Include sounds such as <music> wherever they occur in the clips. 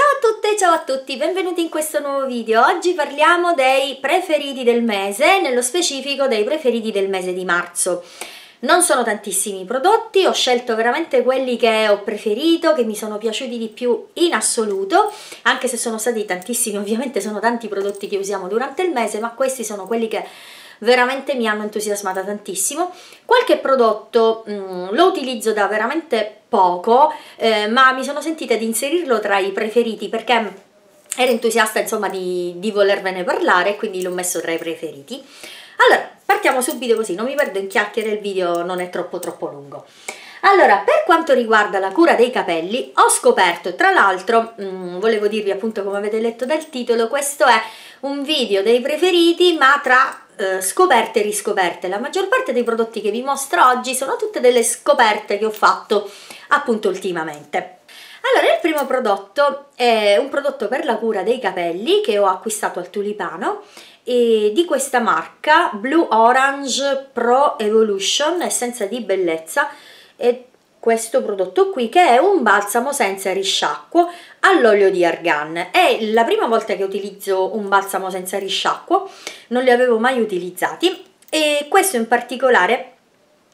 Ciao a tutte, ciao a tutti, benvenuti in questo nuovo video. Oggi parliamo dei preferiti del mese, nello specifico dei preferiti del mese di marzo. Non sono tantissimi prodotti, ho scelto veramente quelli che ho preferito, che mi sono piaciuti di più in assoluto, anche se sono stati tantissimi, <laughs> ovviamente sono tanti prodotti che usiamo durante il mese, ma questi sono quelli che veramente mi hanno entusiasmata tantissimo. Qualche prodotto mh, mm, lo utilizzo da veramente poco, eh, ma mi sono sentita di inserirlo tra i preferiti perché ero entusiasta insomma di, di volervene parlare, quindi l'ho messo tra i preferiti. Allora, partiamo subito così, non mi perdo in chiacchiere, il video non è troppo troppo lungo. Allora, per quanto riguarda la cura dei capelli, ho scoperto, tra l'altro, mm, volevo dirvi appunto come avete letto dal titolo, questo è un video dei preferiti, ma tra eh, scoperte e riscoperte. La maggior parte dei prodotti che vi mostro oggi sono tutte delle scoperte che ho fatto appunto ultimamente. Allora, il primo prodotto è un prodotto per la cura dei capelli che ho acquistato al Tulipano e di questa marca Blue Orange Pro Evolution, essenza di bellezza e questo prodotto qui che è un balsamo senza risciacquo all'olio di argan. È la prima volta che utilizzo un balsamo senza risciacquo non li avevo mai utilizzati. E questo in particolare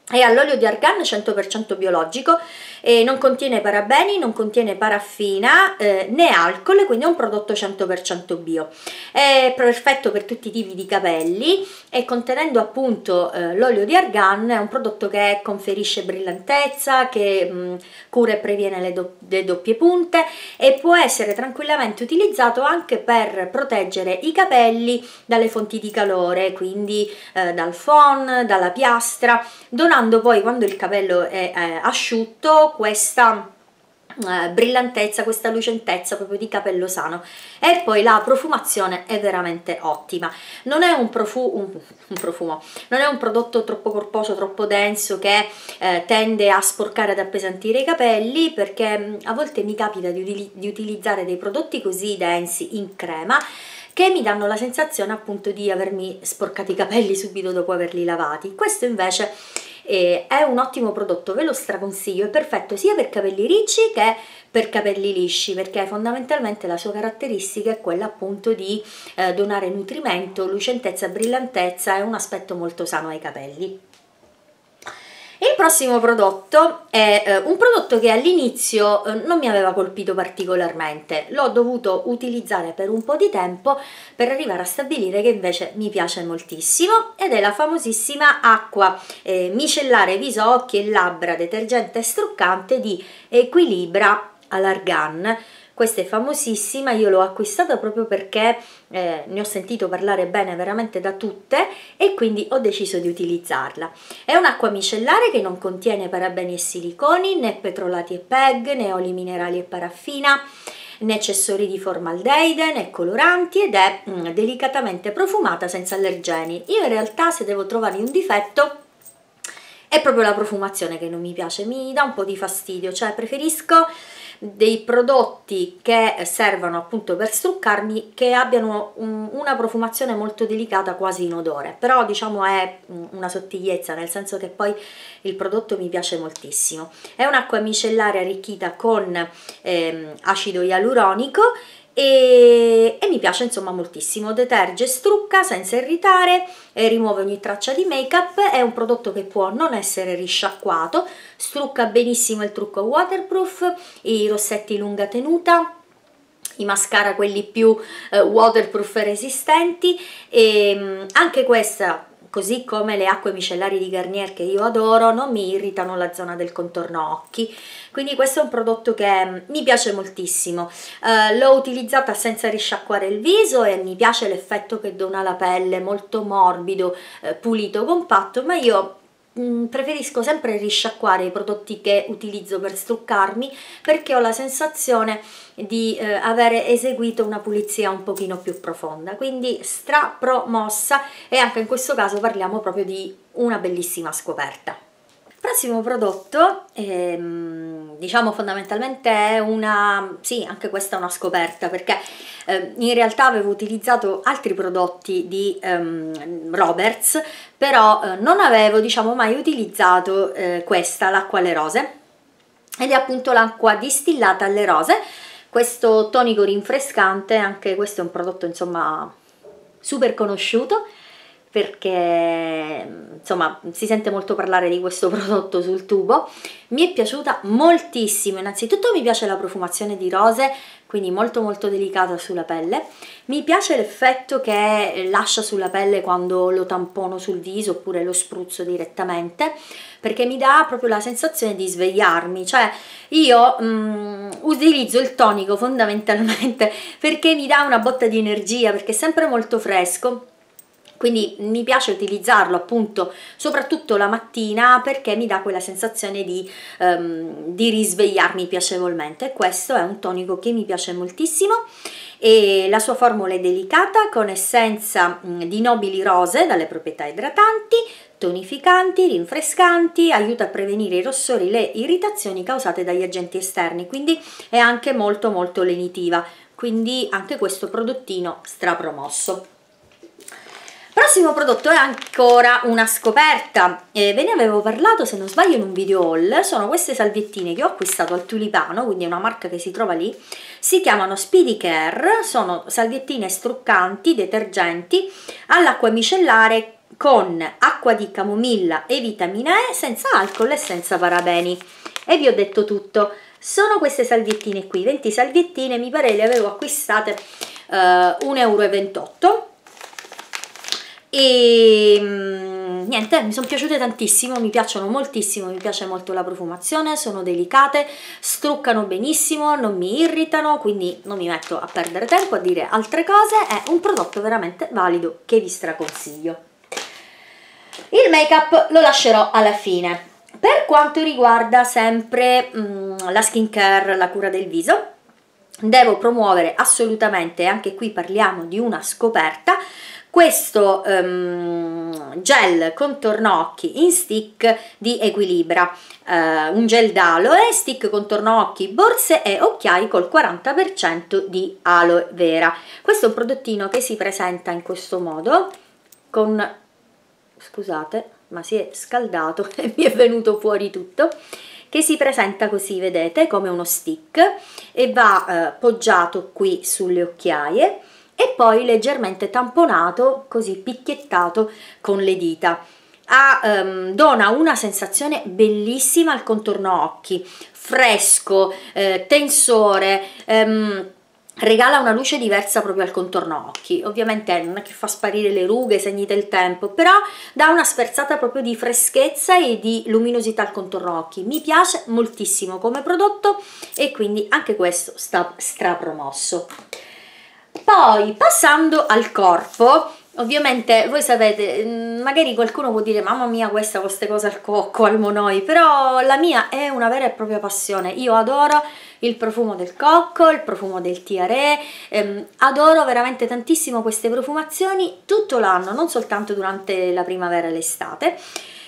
è all'olio di argan 100% biologico e non contiene parabeni, non contiene paraffina eh, né alcol, quindi è un prodotto 100% bio. È perfetto per tutti i tipi di capelli e contenendo appunto eh, l'olio di argan è un prodotto che conferisce brillantezza, che mh, mm, cura e previene le, do le doppie punte e può essere tranquillamente utilizzato anche per proteggere i capelli dalle fonti di calore, quindi eh, dal phon, dalla piastra, donando donando poi quando il capello è eh, asciutto questa eh, brillantezza, questa lucentezza proprio di capello sano. E poi la profumazione è veramente ottima. Non è un, profu un, un profumo. Non è un prodotto troppo corposo troppo denso che eh, tende a sporcare ad appesantire i capelli perché a volte mi capita di, di utilizzare dei prodotti così densi in crema che mi danno la sensazione appunto di avermi sporcato i capelli subito dopo averli lavati. Questo invece e è un ottimo prodotto, ve lo straconsiglio, è perfetto sia per capelli ricci che per capelli lisci perché fondamentalmente la sua caratteristica è quella appunto di eh, donare nutrimento, lucentezza, brillantezza e un aspetto molto sano ai capelli. Prossimo prodotto è eh, un prodotto che all'inizio eh, non mi aveva colpito particolarmente, l'ho dovuto utilizzare per un po' di tempo per arrivare a stabilire che invece mi piace moltissimo ed è la famosissima acqua eh, micellare viso, occhi e labbra detergente struccante di Equilibra all'argan questa è famosissima, io l'ho acquistata proprio perché eh, ne ho sentito parlare bene veramente da tutte e quindi ho deciso di utilizzarla. È un'acqua micellare che non contiene parabeni e siliconi, né petrolati e PEG, né oli minerali e paraffina, né accessori di formaldeide né coloranti ed è mm, delicatamente profumata senza allergeni. Io in realtà se devo trovare un difetto è proprio la profumazione che non mi piace, mi dà un po' di fastidio, cioè preferisco dei prodotti che servono appunto per struccarmi che abbiano un, una profumazione molto delicata quasi inodore però diciamo è una sottigliezza nel senso che poi il prodotto mi piace moltissimo. È un'acqua micellare arricchita con ehm, acido ialuronico e, e, mi piace insomma moltissimo. Deterge, strucca senza irritare e rimuove ogni traccia di make up è un prodotto che può non essere risciacquato strucca benissimo il trucco waterproof i rossetti lunga tenuta i mascara quelli più eh, waterproof resistenti e mm, anche questa così come le acque micellari di Garnier che io adoro non mi irritano la zona del contorno occhi. Quindi questo è un prodotto che mm, mi piace moltissimo. Uh, l'ho utilizzata senza risciacquare il viso e mi piace l'effetto che dona la pelle molto morbido, uh, pulito, compatto ma io preferisco sempre risciacquare i prodotti che utilizzo per struccarmi perché ho la sensazione di eh, aver eseguito una pulizia un pochino più profonda. Quindi stra promossa e anche in questo caso parliamo proprio di una bellissima scoperta prossimo prodotto, ehm, diciamo fondamentalmente è una, sì anche questa è una scoperta perché eh, in realtà avevo utilizzato altri prodotti di ehm, Roberts però eh, non avevo diciamo mai utilizzato eh, questa, l'acqua alle rose ed è appunto l'acqua distillata alle rose questo tonico rinfrescante, anche questo è un prodotto insomma super conosciuto perché insomma si sente molto parlare di questo <laughs> prodotto sul tubo. Mi è piaciuta moltissimo. Innanzitutto mi piace la profumazione di rose quindi molto molto delicata sulla pelle. Mi piace l'effetto che lascia sulla pelle quando lo tampono sul viso oppure lo spruzzo direttamente perché mi dà proprio la sensazione di svegliarmi. Cioè io mm, utilizzo il tonico fondamentalmente <laughs> perché mi dà una botta di energia perché è sempre molto fresco quindi mi piace utilizzarlo appunto soprattutto la mattina perché mi dà quella sensazione di, um, di risvegliarmi piacevolmente. Questo è un tonico che mi piace moltissimo. E la sua formula è delicata con essenza di nobili rose dalle proprietà idratanti tonificanti, rinfrescanti, aiuta a prevenire i rossori, le irritazioni causate dagli agenti esterni, quindi è anche molto molto lenitiva, quindi anche questo prodottino strapromosso. Prossimo prodotto è ancora una scoperta, eh, ve ne avevo parlato se non sbaglio in un video haul, sono queste salviettine che ho acquistato al Tulipano, quindi è una marca che si trova lì, si chiamano Speedy Care, sono salviettine struccanti, detergenti, all'acqua micellare con acqua di camomilla e vitamina E senza alcol e senza parabeni. E vi ho detto tutto, sono queste salviettine qui, 20 salviettine, mi pare le avevo acquistate eh, 1,28 euro e mm, niente mi sono piaciute tantissimo mi piacciono moltissimo mi piace molto la profumazione sono delicate struccano benissimo non mi irritano quindi non mi metto a perdere tempo a dire altre cose è un prodotto veramente valido che vi straconsiglio. Il make up lo lascerò alla fine. Per quanto riguarda sempre mm, la skincare la cura del viso devo promuovere assolutamente anche qui parliamo di una scoperta questo um, gel contorno occhi in stick di Equilibra, uh, un gel d'aloe, stick contorno occhi, borse e occhiai col 40% di aloe vera. Questo è un prodottino che si presenta in questo modo con, scusate, ma si è scaldato <laughs> e mi è venuto fuori tutto che si presenta così, vedete, come uno stick e va eh, poggiato qui sulle occhiaie e poi leggermente tamponato, così picchiettato con le dita. Ha, um, dona una sensazione bellissima al contorno occhi, fresco, eh, tensore, um, regala una luce diversa proprio al contorno occhi. Ovviamente non è che fa sparire le rughe, segni del tempo però dà una sferzata proprio di freschezza e di luminosità al contorno occhi. Mi piace moltissimo come prodotto e quindi anche questo sta strapromosso poi passando al corpo ovviamente voi sapete mm, magari qualcuno può dire mamma mia questa queste cose al cocco al monoi però la mia è una vera e propria passione io adoro il profumo del cocco, il profumo del tiare, ehm, adoro veramente tantissimo queste profumazioni tutto l'anno, non soltanto durante la primavera e l'estate.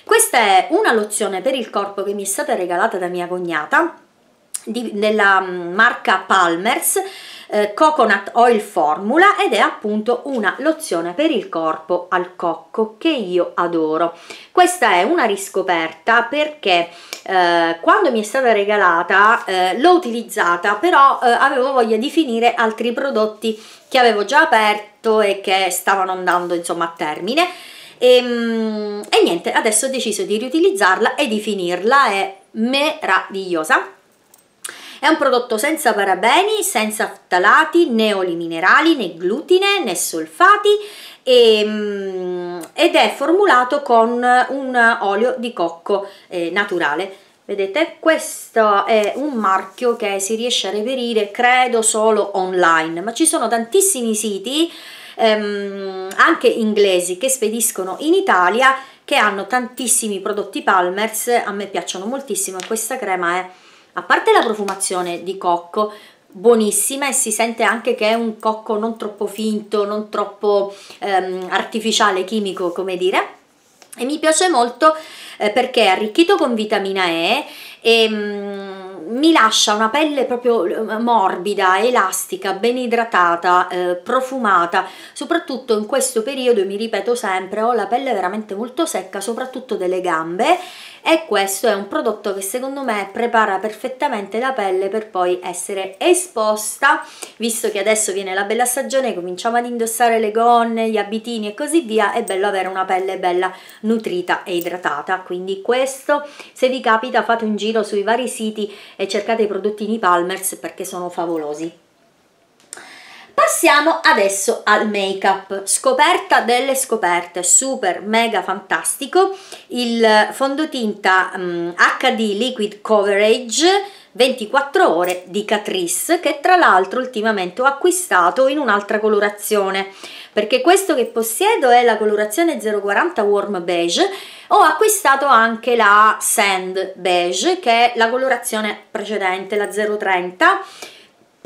Questa è una lozione per il corpo che mi è stata regalata da mia cognata, di, della mm, marca Palmers, eh, Coconut Oil Formula ed è appunto una lozione per il corpo al cocco che io adoro. Questa è una riscoperta perché eh, quando mi è stata regalata eh, l'ho utilizzata però eh, avevo voglia di finire altri prodotti che avevo già aperto e che stavano andando insomma a termine. E, ehm, e niente adesso ho deciso di riutilizzarla e di finirla. È meravigliosa è un prodotto senza parabeni, senza ftalati, né oli minerali, né glutine, né solfati e, mm, ed è formulato con un olio di cocco eh, naturale. Vedete, questo è un marchio che si riesce a reperire credo solo online, ma ci sono tantissimi siti ehm, anche inglesi che spediscono in Italia che hanno tantissimi prodotti Palmers, a me piacciono moltissimo e questa crema è a parte la profumazione di cocco buonissima e si sente anche che è un cocco non troppo finto, non troppo ehm, artificiale, chimico come dire. E mi piace molto eh, perché è arricchito con vitamina E e mm, mi lascia una pelle proprio eh, morbida, elastica, ben idratata, eh, profumata, soprattutto in questo periodo, mi ripeto sempre, ho la pelle veramente molto secca, soprattutto delle gambe e questo è un prodotto che secondo me prepara perfettamente la pelle per poi essere esposta. Visto che adesso viene la bella stagione cominciamo ad indossare le gonne gli abitini e così via è bello avere una pelle bella nutrita e idratata. Quindi questo se vi capita fate un giro sui vari siti e cercate i prodottini Palmers perché sono favolosi Passiamo adesso al make up, scoperta delle scoperte, super mega fantastico, il fondotinta um, HD Liquid Coverage 24 ore di Catrice che tra l'altro ultimamente ho acquistato in un'altra colorazione. Perché questo che possiedo è la colorazione 040 Warm Beige. Ho acquistato anche la Sand Beige che è la colorazione precedente, la 030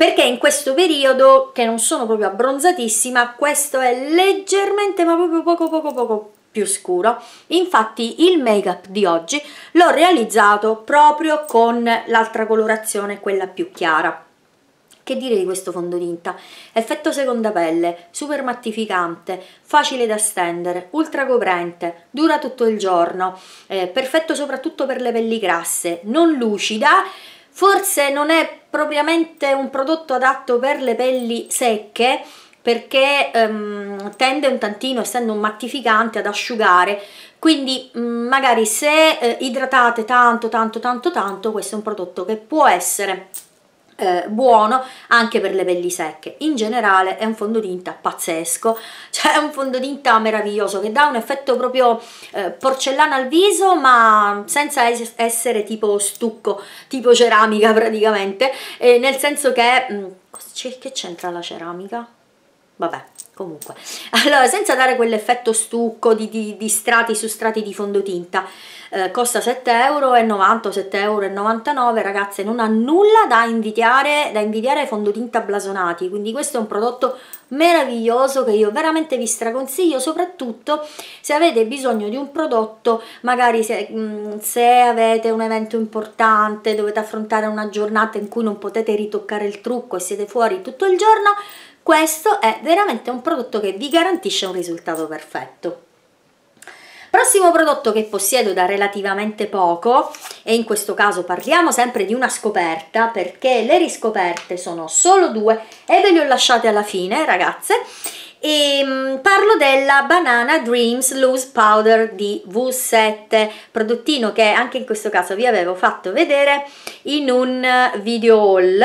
perché in questo periodo che non sono proprio abbronzatissima questo è leggermente ma proprio poco poco poco più scuro infatti il make up di oggi l'ho realizzato proprio con l'altra colorazione quella più chiara che dire di questo fondotinta? Effetto seconda pelle, super mattificante, facile da stendere, ultra coprente, dura tutto il giorno, eh, perfetto soprattutto per le pelli grasse, non lucida, forse non è propriamente un prodotto adatto per le pelli secche perché um, tende un tantino essendo un mattificante ad asciugare. Quindi um, magari se eh, idratate tanto tanto tanto tanto questo è un prodotto che può essere eh, buono anche per le pelli secche. In generale è un fondotinta pazzesco. <laughs> Cioè è un fondotinta meraviglioso che dà un effetto proprio eh, porcellana al viso ma senza es essere tipo stucco tipo ceramica praticamente. Eh, nel senso che mh, mm, che c'entra la ceramica? Vabbè comunque. <laughs> Allora senza dare quell'effetto stucco di, di, di, strati su strati di fondotinta eh, costa 7,90 euro 7,99 euro ragazze non ha nulla da invidiare da invidiare ai fondotinta blasonati quindi questo è un prodotto meraviglioso che io veramente vi straconsiglio soprattutto se avete bisogno di un prodotto magari se, mh, mm, se avete un evento importante dovete affrontare una giornata in cui non potete ritoccare il trucco e siete fuori tutto il giorno questo è veramente un prodotto che vi garantisce un risultato perfetto. Prossimo prodotto che possiedo da relativamente poco, e in questo caso parliamo sempre di una scoperta, perché le riscoperte sono solo due e ve le ho lasciate alla fine, ragazze, e um, parlo della Banana Dreams Loose Powder di V7, prodottino che anche in questo caso vi avevo fatto vedere in un video haul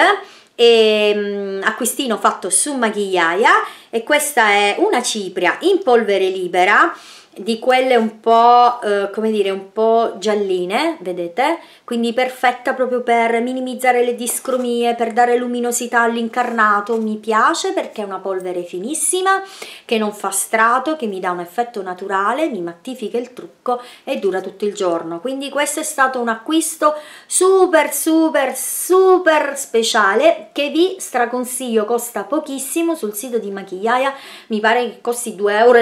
e, um, acquistino fatto su Maghiaia e questa è una cipria in polvere libera di quelle un po' eh, come dire un po' gialline vedete? Quindi perfetta proprio per minimizzare le discromie per dare luminosità all'incarnato. Mi piace perché è una polvere finissima che non fa strato che mi dà un effetto naturale mi mattifica il trucco e dura tutto il giorno. Quindi questo è stato un acquisto super super super speciale che vi straconsiglio. Costa pochissimo sul sito di Machiaia mi pare che costi 2,90 euro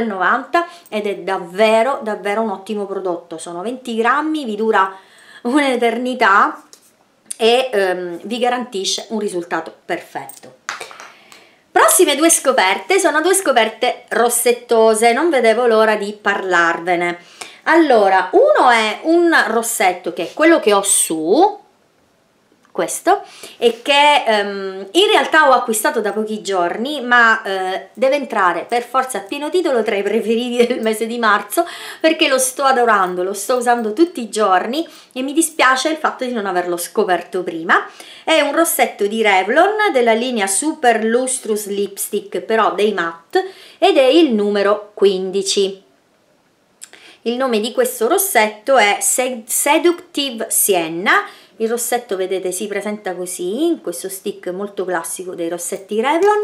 ed è davvero davvero davvero un ottimo prodotto. Sono 20 grammi vi dura un'eternità e ehm, vi garantisce un risultato perfetto. Prossime due scoperte sono due scoperte rossettose non vedevo l'ora di parlarvene. Allora uno è un rossetto che è quello che ho su questo e che um, in realtà ho acquistato da pochi giorni ma uh, deve entrare per forza a pieno titolo tra i preferiti del mese di marzo perché lo sto adorando, lo sto usando tutti i giorni e mi dispiace il fatto di non averlo scoperto prima. È un rossetto di Revlon della linea Super Lustrous Lipstick però dei matte ed è il numero 15 il nome di questo rossetto è Seductive Sienna il rossetto vedete si presenta così in questo stick molto classico dei rossetti Revlon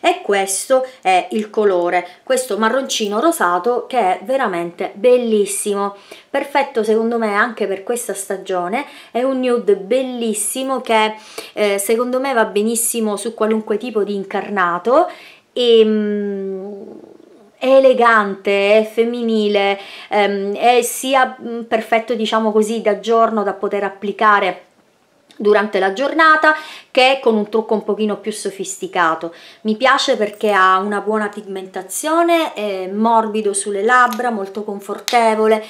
e questo è il colore questo marroncino rosato che è veramente bellissimo. Perfetto secondo me anche per questa stagione. È un nude bellissimo che eh, secondo me va benissimo su qualunque tipo di incarnato. E mm, è elegante, è femminile, ehm, è sia mm, perfetto diciamo così da giorno da poter applicare durante la giornata che con un trucco un pochino più sofisticato. Mi piace perché ha una buona pigmentazione è morbido sulle labbra molto confortevole.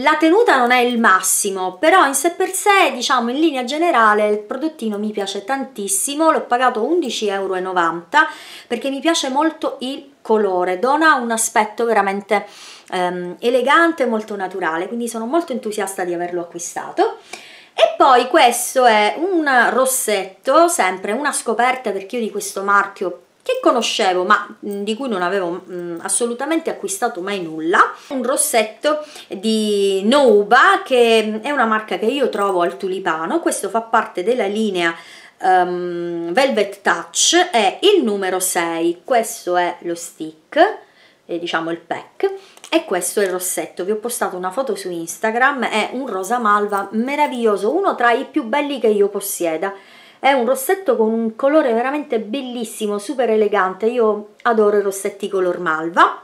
La tenuta non è il massimo, però in sé per sé, diciamo in linea generale, il prodottino mi piace tantissimo, l'ho pagato 11,90 euro perché mi piace molto il colore, dona un aspetto veramente ehm, elegante, molto naturale, quindi sono molto entusiasta di averlo acquistato. E poi questo è un rossetto, sempre una scoperta perché io di questo marchio che conoscevo ma di cui non avevo mh, assolutamente acquistato mai nulla un rossetto di Nouba che è una marca che io trovo al tulipano questo fa parte della linea um, Velvet Touch è il numero 6 questo è lo stick eh, diciamo il pack e questo è il rossetto. Vi ho postato una foto su Instagram è un rosa malva meraviglioso uno tra i più belli che io possieda. È un rossetto con un colore veramente bellissimo super elegante. Io adoro i rossetti color malva.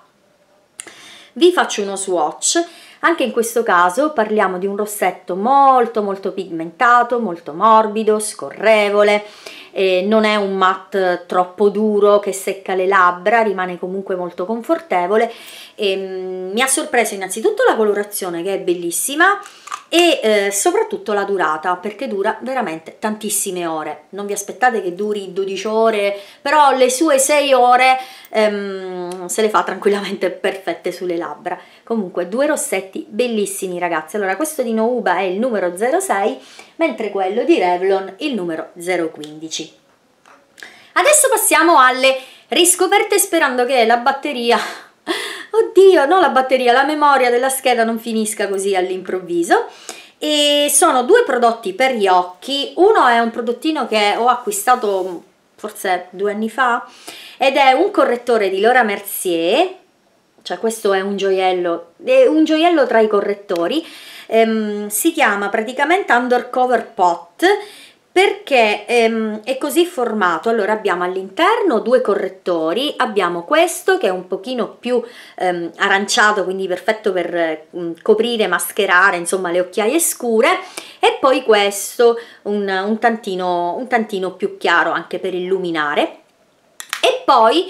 Vi faccio uno swatch anche in questo caso parliamo di un rossetto molto molto pigmentato molto morbido scorrevole eh, non è un matte troppo duro che secca le labbra rimane comunque molto confortevole. E, ehm, mi ha sorpreso innanzitutto la colorazione che è bellissima e eh, soprattutto la durata perché dura veramente tantissime ore. Non vi aspettate che duri 12 ore però le sue 6 ore ehm, se le fa tranquillamente <laughs> perfette sulle labbra. Comunque due rossetti bellissimi ragazzi. Allora questo di Nouba è il numero 06 mentre quello di Revlon il numero 015 adesso passiamo alle riscoperte sperando che la batteria oddio, no la batteria, la memoria della scheda non finisca così all'improvviso. E sono due prodotti per gli occhi, uno è un prodottino che ho acquistato forse due anni fa ed è un correttore di Laura Mercier. Cioè questo è un gioiello, è un gioiello tra i correttori, ehm, si chiama praticamente Undercover Pot perché ehm, è così formato. Allora abbiamo all'interno due correttori. Abbiamo questo che è un pochino più ehm, aranciato quindi perfetto per eh, coprire mascherare insomma le occhiaie scure. E poi questo un, un, tantino, un tantino più chiaro anche per illuminare. E poi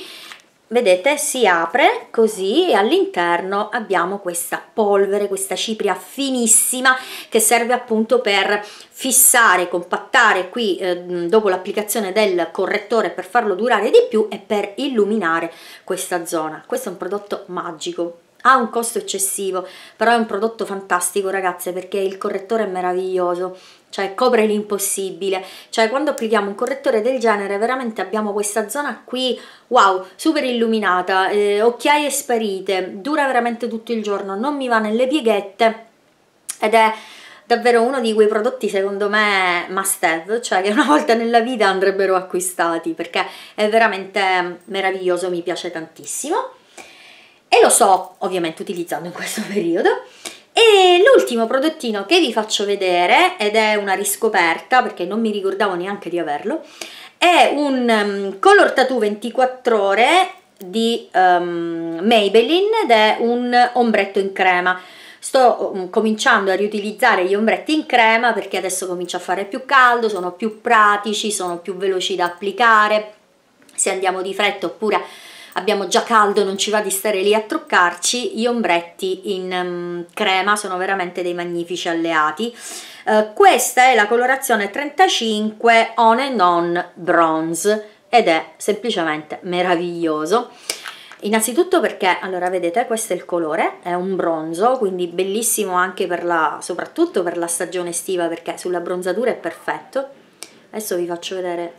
vedete si apre così e all'interno abbiamo questa polvere questa cipria finissima che serve appunto per fissare compattare qui eh, dopo l'applicazione del correttore per farlo durare di più e per illuminare questa zona. Questo è un prodotto magico ha un costo eccessivo però è un prodotto fantastico ragazze perché il correttore è meraviglioso. Cioè copre l'impossibile. Cioè quando applichiamo un correttore del genere veramente abbiamo questa zona qui wow super illuminata eh, occhiaie sparite dura veramente tutto il giorno non mi va nelle pieghette ed è davvero uno di quei prodotti secondo me must have, cioè che una volta nella vita andrebbero acquistati perché è veramente meraviglioso, mi piace tantissimo e lo sto ovviamente utilizzando in questo periodo. E l'ultimo prodottino che vi faccio vedere ed è una riscoperta perché non mi ricordavo neanche di averlo è un um, color tattoo 24 ore di um, Maybelline ed è un ombretto in crema. Sto um, cominciando a riutilizzare gli ombretti in crema perché adesso comincia a fare più caldo sono più pratici sono più veloci da applicare. Se andiamo di fretta oppure abbiamo già caldo, non ci va di stare lì a truccarci, gli ombretti in um, crema sono veramente dei magnifici alleati. Uh, questa è la colorazione 35 On and On Bronze ed è semplicemente meraviglioso. Innanzitutto perché, allora vedete, questo è il colore, è un bronzo, quindi bellissimo anche per la, soprattutto per la stagione estiva perché sulla bronzatura è perfetto. Adesso vi faccio vedere,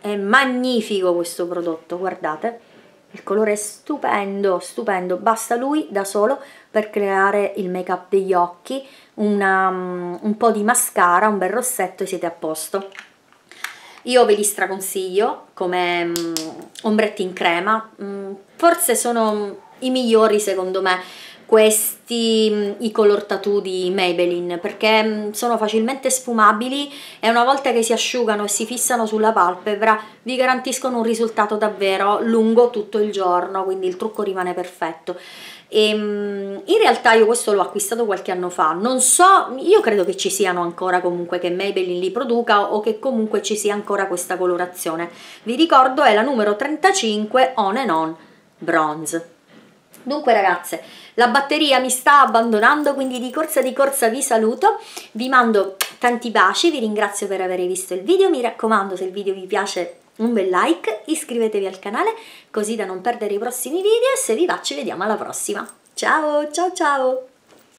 è magnifico questo prodotto, guardate il colore è stupendo, stupendo, basta lui da solo per creare il make up degli occhi, una, um, un po' di mascara, un bel rossetto e siete a posto. Io ve li straconsiglio come um, ombretti in crema, um, forse sono i migliori secondo me questi mm, i color tattoo di Maybelline perché mm, sono facilmente sfumabili e una volta che si asciugano e si fissano sulla palpebra vi garantiscono un risultato davvero lungo tutto il giorno quindi il trucco rimane perfetto. E, ehm, in realtà io questo l'ho acquistato qualche anno fa. Non so, io credo che ci siano ancora comunque che Maybelline li produca o che comunque ci sia ancora questa colorazione. Vi ricordo è la numero 35 On and On Bronze Dunque ragazze, la batteria mi sta abbandonando, quindi di corsa di corsa vi saluto, vi mando tanti baci, vi ringrazio per aver visto il video, mi raccomando se il video vi piace un bel like, iscrivetevi al canale così da non perdere i prossimi video e se vi va ci vediamo alla prossima. Ciao ciao ciao!